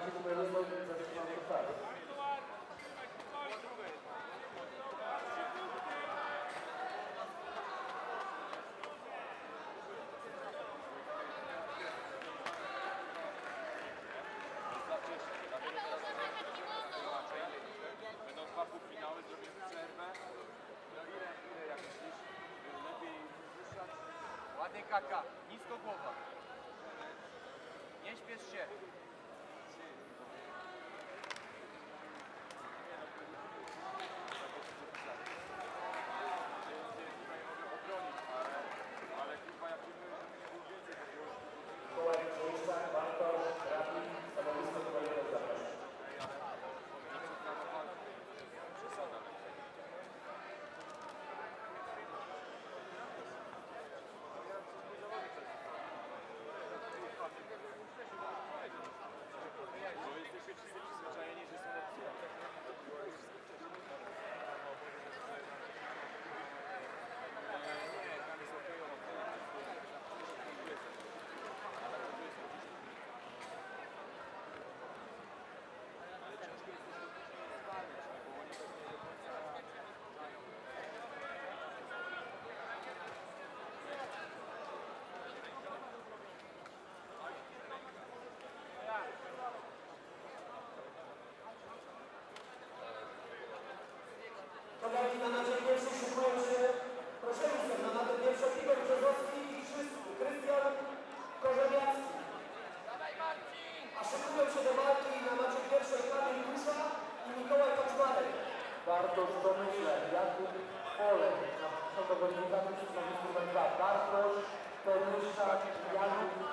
bardziej numeru zaczynam poprawić. Będą dwa półfinały, zrobimy przerwę. No ile, ile jak myślisz, lepiej wyszać? Ładnie kaka, nisko głowa. Nie śpiesz się.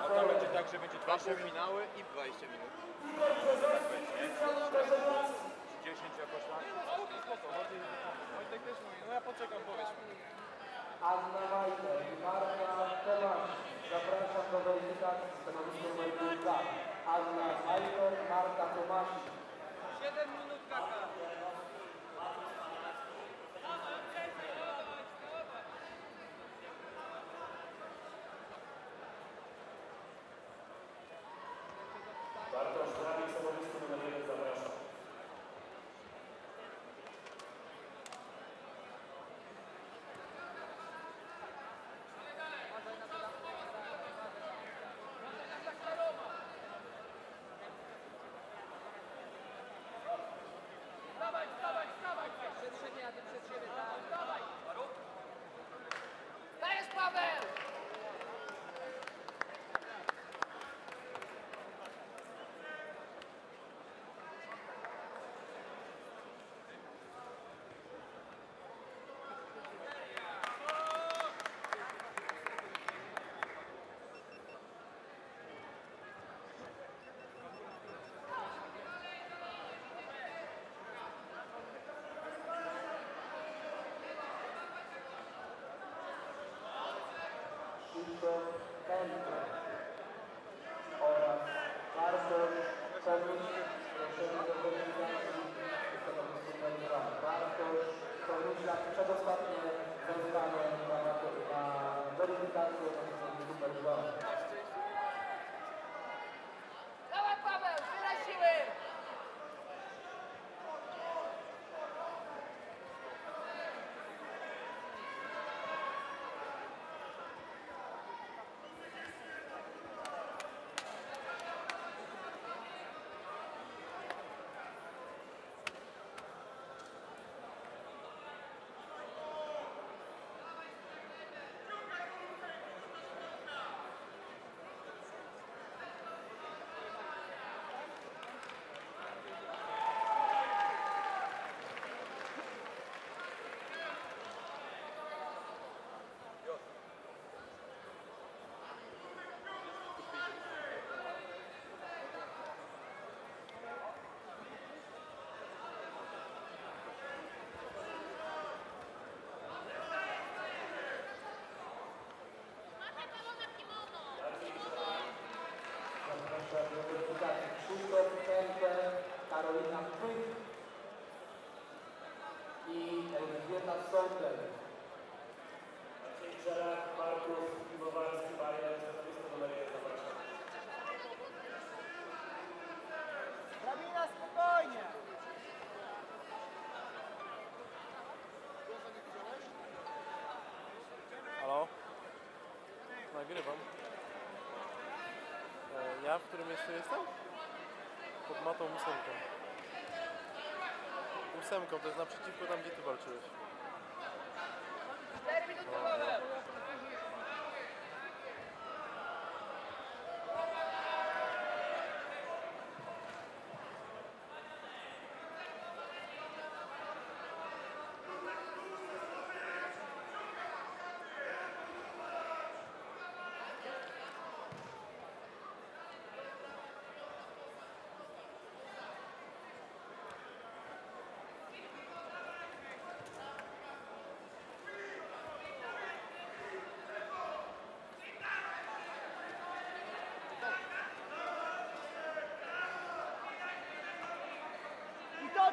A to będzie tak, że będzie 20 finały i 20 minut. 10 jakoś tam. No ja poczekam, powiedz mi. Anna Wajder, Marta Tomasz. Zapraszam do weryfikacji stanowisko numer 2. Anna Wajder, Marta Tomasz. 7 minut kaka. nagrywam. E, ja w którym jeszcze jestem? Pod matą ósemką. Ósemką, to jest naprzeciwko tam, gdzie ty walczyłeś. 4 minuty no, no.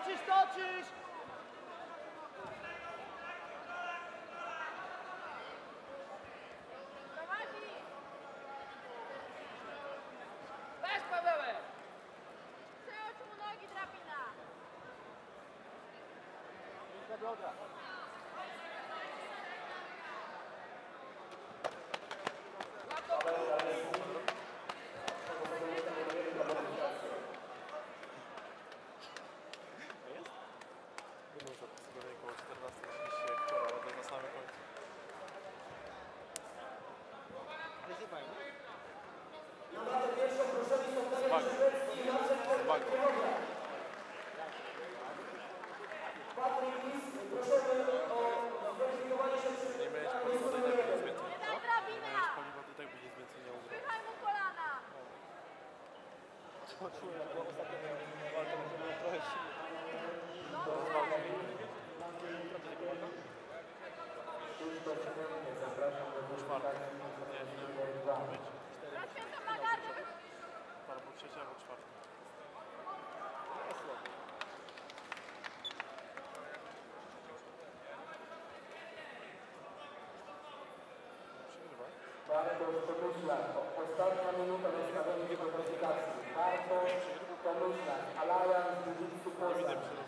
Toczysz, toczysz! Weź Pawełek. Przejąć mu nogi drabina. Jedną Bartosz Tomyślak. Ostatnia minuta na stawieniu do kwalifikacji. Bartosz Tomyślak. Alliance widzę Polska.